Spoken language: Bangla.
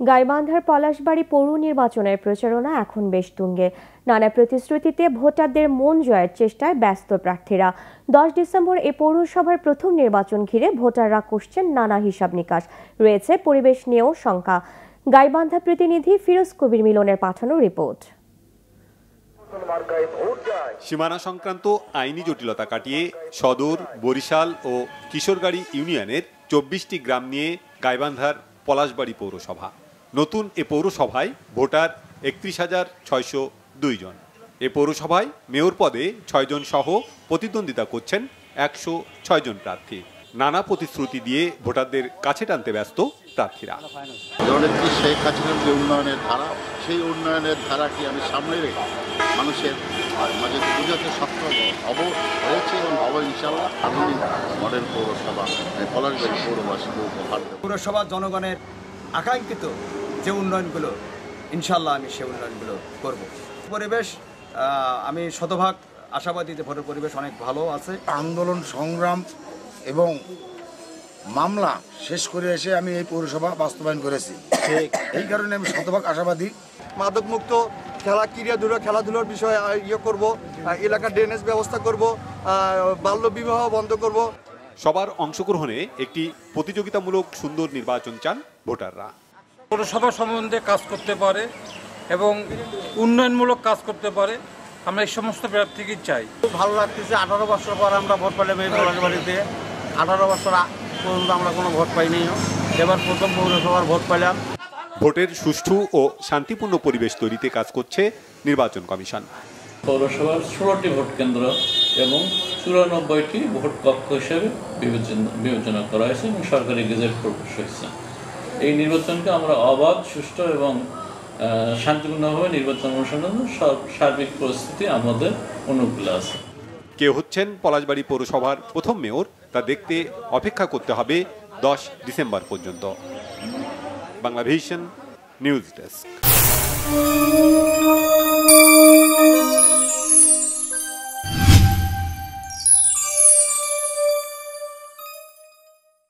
গাইবান্ধার পলাশবাড়ি পৌর নির্বাচনের প্রচারণা এখন বেশ তুঙ্গে। নানা প্রতিশ্রুতিতে ভোটারদের মন জয়ের চেষ্টায় ব্যস্ত প্রার্থীরা। দশ ডিসেম্বর এ পৌরসভার প্রথম নির্বাচন ঘিরে ভোটাররা করছেন নানা হিসাব নিকাশ। রয়েছে পরিবেশ নিয়েও শঙ্কা। গাইবান্ধা প্রতিনিধি ফিরোজ কবির মিলনের পাঠানো রিপোর্ট। সীমানা সংক্রান্ত আইনি জটিলতা কাটিয়ে সদর, বরিশাল ও কিশোরগাড়ি ইউনিয়নের চব্বিশটি গ্রাম নিয়ে গাইবান্ধার পলাশবাড়ি পৌরসভা। নতুন এ পৌরসভায় ভোটার একত্রিশ হাজার ছয়শো দুই জন। এ পৌরসভায় মেয়র পদে ছয়জন সহ প্রতিদ্বন্দ্বিতা করছেন একশো ছয়জন প্রার্থী। নানা প্রতিশ্রুতি দিয়ে ভোটারদের কাছে টানতে ব্যস্ত প্রার্থীরা। জননেত্রী শেখ হাসিনার যে উন্নয়নের ধারা সেই উন্নয়নের ধারাকে আমি সামনে রেখে মানুষের মাঝে বুঝাতে সক্ষম হব হয়েছে এবং হব ইনশাল্লাহ আধুনিক মডেল পৌরসভা পলাশবাড়ি দেবো। পৌরসভা জনগণের আকাঙ্ক্ষিত যে উন্নয়নগুলো ইনশাল্লাহ আমি সেই উন্নয়নগুলো করব। পরিবেশ আমি শতভাগ আশাবাদী যে ভোটের পরিবেশ অনেক ভালো আছে। আন্দোলন সংগ্রাম এবং মামলা শেষ করে এসে আমি এই পৌরসভা বাস্তবায়ন করেছি। এই কারণে আমি শতভাগ আশাবাদী। মাদকমুক্ত খেলা ক্রীড়াধুলা খেলাধুলার বিষয়ে ইয়ে করব এলাকার ড্রেনেজ ব্যবস্থা করব বাল্য বিবাহ বন্ধ করব। সবার অংশগ্রহণে একটি প্রতিযোগিতামূলক সুন্দর নির্বাচন চান ভোটাররা। পৌরসভা সম্বন্ধে কাজ করতে পারে এবং উন্নয়নমূলক কাজ করতে পারে আমরা এই সমস্ত প্রার্থীকেই চাই। খুব ভালো লাগতেছে আঠারো বছর পর আমরা ভোট পেলাম এই পলাশবাড়িতে আঠারো বছর পর্যন্ত আমরা কোনো ভোট পাইনি। এবার প্রথম পৌরসভার ভোট পেলাম। ভোটের সুষ্ঠু ও শান্তিপূর্ণ পরিবেশ তৈরিতে কাজ করছে নির্বাচন কমিশন। পৌরসভার ষোলোটি ভোট কেন্দ্র এবং চুরানব্বইটি ভোট কক্ষ হিসেবে বিবেচনা বিবেচনা করা হয়েছে এবং সরকারি গেজেট প্রকাশ হয়েছে। এই নির্বাচনকে আমরা অবাধ, সুষ্ঠু এবং শান্তিপূর্ণভাবে নির্বাচন অনুসরণ সব সার্বিক পরিস্থিতি আমাদের অনুকূলে আছে। কে হচ্ছেন পলাশবাড়ি পৌরসভার প্রথম মেয়র, তা দেখতে অপেক্ষা করতে হবে দশ ডিসেম্বর পর্যন্ত। Bangla vision news desk.